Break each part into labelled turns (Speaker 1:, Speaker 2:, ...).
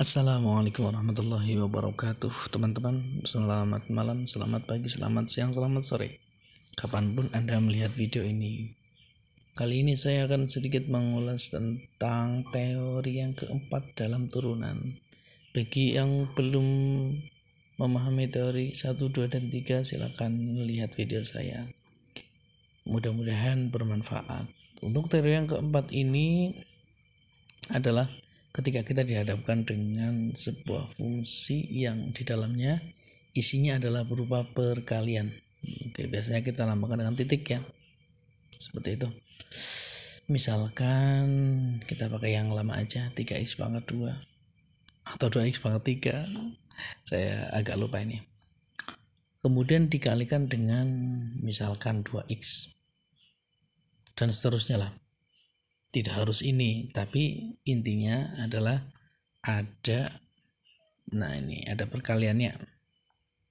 Speaker 1: Assalamualaikum warahmatullahi wabarakatuh. Teman-teman Selamat malam, selamat pagi, selamat siang, selamat sore. Kapan pun Anda melihat video ini. Kali ini saya akan sedikit mengulas tentang teori yang keempat dalam turunan. Bagi yang belum memahami teori 1, 2, dan 3 Silahkan lihat video saya. Mudah-mudahan bermanfaat. Untuk teori yang keempat ini adalah ketika kita dihadapkan dengan sebuah fungsi yang di dalamnya isinya adalah berupa perkalian. Oke, biasanya kita lambangkan dengan titik ya. Seperti itu. Misalkan kita pakai yang lama aja 3x pangkat 2 atau 2x pangkat 3. Saya agak lupa ini. Kemudian dikalikan dengan misalkan 2x dan seterusnya lah tidak harus ini tapi intinya adalah ada nah ini ada perkaliannya.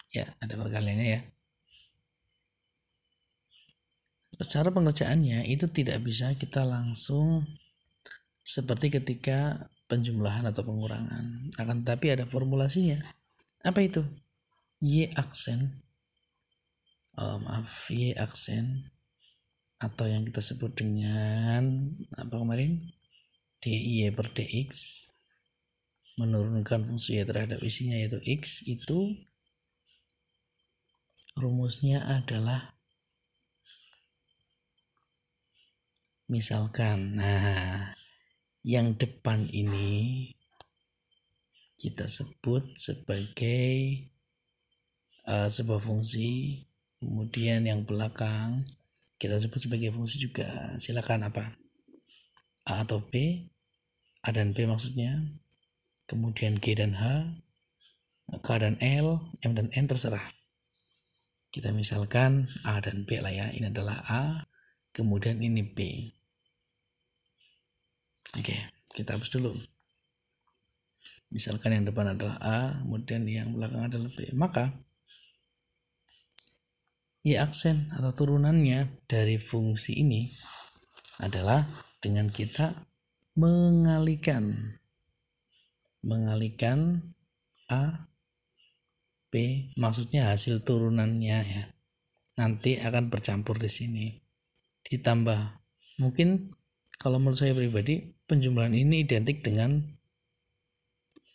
Speaker 1: Ya ada perkaliannya ya. Cara pengerjaannya itu tidak bisa kita langsung seperti ketika penjumlahan atau pengurangan. Akan tapi ada formulasinya. Apa itu? Y aksen. Oh, maaf y aksen. Atau yang kita sebut dengan apa kemarin dy per dx menurunkan fungsi y terhadap isinya yaitu x itu rumusnya adalah misalkan nah yang depan ini kita sebut sebagai uh, sebuah fungsi kemudian yang belakang kita sebut sebagai fungsi juga. Silakan apa A atau B A dan B maksudnya. Kemudian G dan H K dan L M dan N terserah. Kita misalkan A dan B lah ya. Ini adalah A kemudian ini B. Oke kita hapus dulu. Misalkan yang depan adalah A kemudian yang belakang adalah B. Maka Y aksen atau turunannya dari fungsi ini adalah dengan kita mengalihkan mengalihkan A B maksudnya hasil turunannya ya. Nanti akan bercampur di sini. Ditambah mungkin kalau menurut saya pribadi penjumlahan ini identik dengan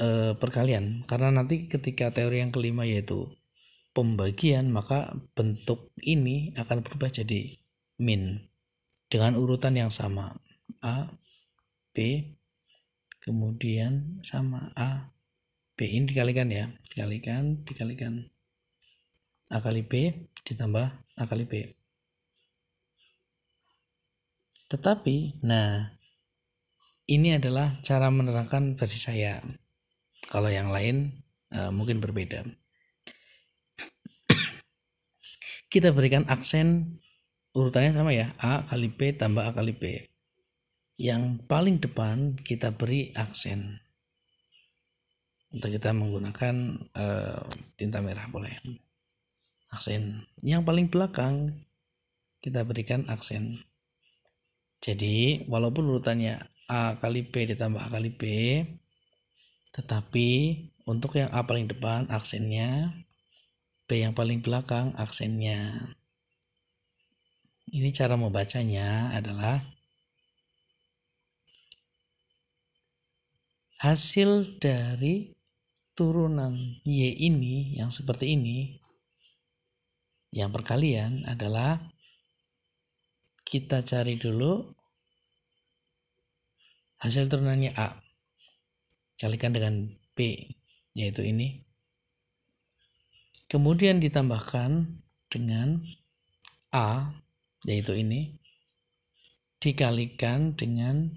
Speaker 1: e, perkalian. Karena nanti ketika teori yang kelima yaitu pembagian maka bentuk ini akan berubah jadi min dengan urutan yang sama A B kemudian sama A. B ini dikalikan ya. Dikalikan dikalikan. A kali B ditambah A kali B. Tetapi nah ini adalah cara menerangkan versi saya. Kalau yang lain uh, mungkin berbeda. Kita berikan aksen urutannya sama ya. A kali B tambah A kali B yang paling depan kita beri aksen. Untuk kita menggunakan uh, tinta merah boleh. Aksen. Yang paling belakang kita berikan aksen. Jadi walaupun urutannya A kali B ditambah A kali B tetapi untuk yang A paling depan aksennya. B yang paling belakang aksennya. Ini cara membacanya adalah hasil dari turunan Y ini yang seperti ini yang perkalian adalah kita cari dulu hasil turunannya A kalikan dengan B yaitu ini. Kemudian ditambahkan dengan A, yaitu ini, dikalikan dengan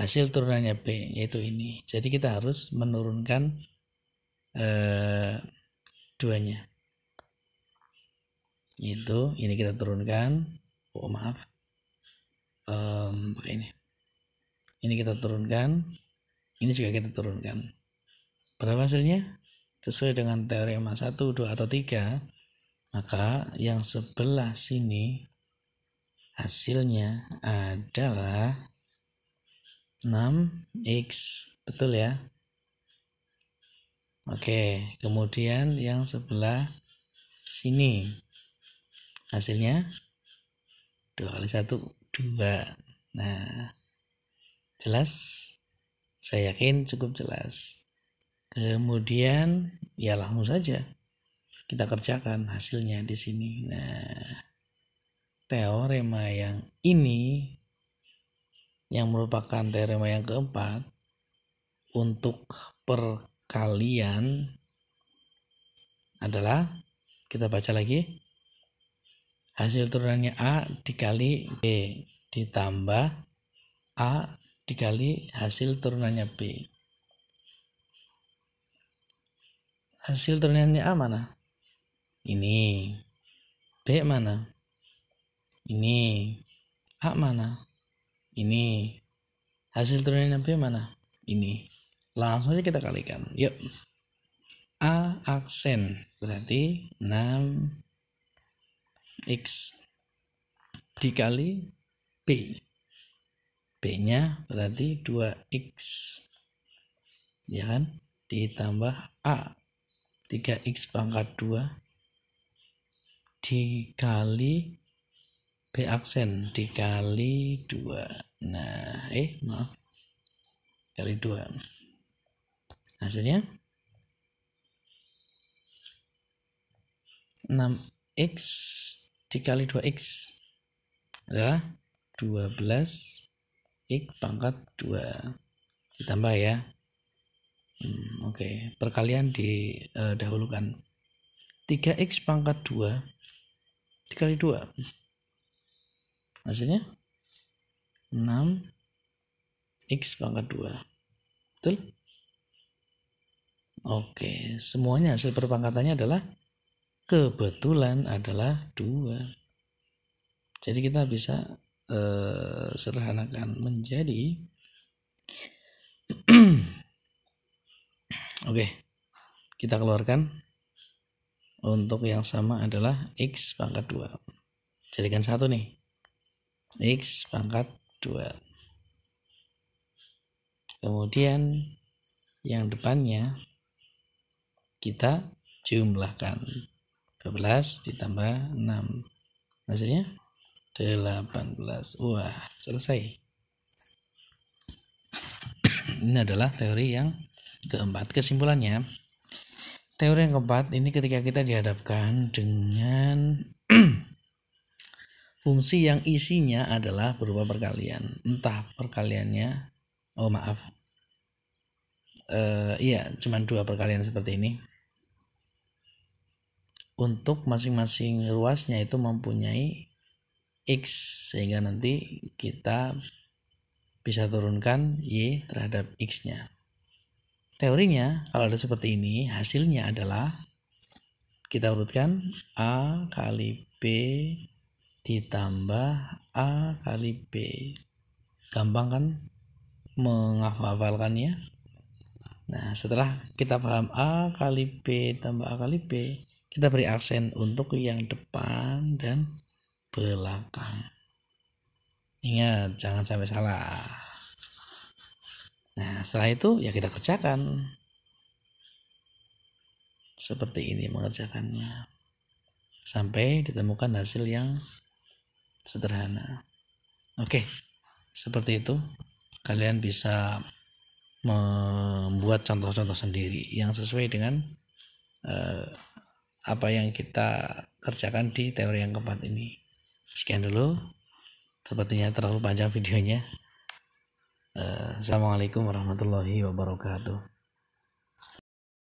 Speaker 1: hasil turunannya B, yaitu ini. Jadi kita harus menurunkan eh, duanya. Itu, ini kita turunkan. Oh maaf, um, ini. Ini kita turunkan. Ini juga kita turunkan. Berapa hasilnya? sesuai dengan teorema 1, 2, atau 3 maka yang sebelah sini hasilnya adalah 6x betul ya Oke, kemudian yang sebelah sini hasilnya dua kali satu dua. Nah, jelas? Saya yakin cukup jelas. Kemudian ya langsung saja kita kerjakan hasilnya di sini. Nah, teorema yang ini yang merupakan teorema yang keempat untuk perkalian adalah kita baca lagi hasil turunannya A dikali B ditambah A dikali hasil turunannya B. Hasil turunannya A mana? Ini. B mana? Ini. A mana ini. Hasil turunannya B mana? Ini. Langsung aja kita kalikan. Yuk. A aksen. Berarti 6 X dikali B. B nya berarti 2X ya kan? Ditambah A. 3X pangkat 2 dikali B aksen dikali 2 nah eh maaf. Kali 2 hasilnya? 6x dikali 2x adalah 12 x pangkat 2 ditambah ya. Hmm, oke. Okay. perkalian didahulukan uh, 3x pangkat 2 dikali 2 hasilnya? 6 x pangkat 2 betul? Oke semuanya hasil perpangkatannya adalah kebetulan adalah 2 jadi kita bisa eh, sederhanakan menjadi oke kita keluarkan. Untuk yang sama adalah X pangkat 2 jadikan satu nih X pangkat 2 kemudian yang depannya kita jumlahkan. 12 ditambah 6 hasilnya? 18 wah selesai. Ini adalah teori yang keempat kesimpulannya. Teori yang keempat ini ketika kita dihadapkan dengan fungsi yang isinya adalah berupa perkalian. Entah perkaliannya, oh maaf, uh, iya cuma dua perkalian seperti ini. Untuk masing-masing ruasnya itu mempunyai x sehingga nanti kita bisa turunkan y terhadap x-nya. Teorinya kalau ada seperti ini hasilnya adalah kita urutkan A kali B ditambah A kali B. Gampang kan menghafalkannya? Nah setelah kita paham A kali B tambah A kali B kita beri aksen untuk yang depan dan belakang. Ingat jangan sampai salah. Nah, setelah itu ya kita kerjakan. Seperti ini mengerjakannya. Sampai ditemukan hasil yang sederhana. Oke, seperti itu. Kalian bisa membuat contoh-contoh sendiri yang sesuai dengan uh, apa yang kita kerjakan di teori yang keempat ini. Sekian dulu. Sepertinya terlalu panjang videonya. Assalamualaikum warahmatullahi wabarakatuh